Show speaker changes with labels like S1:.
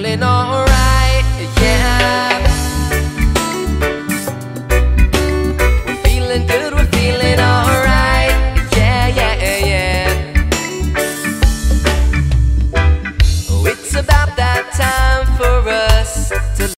S1: feeling alright.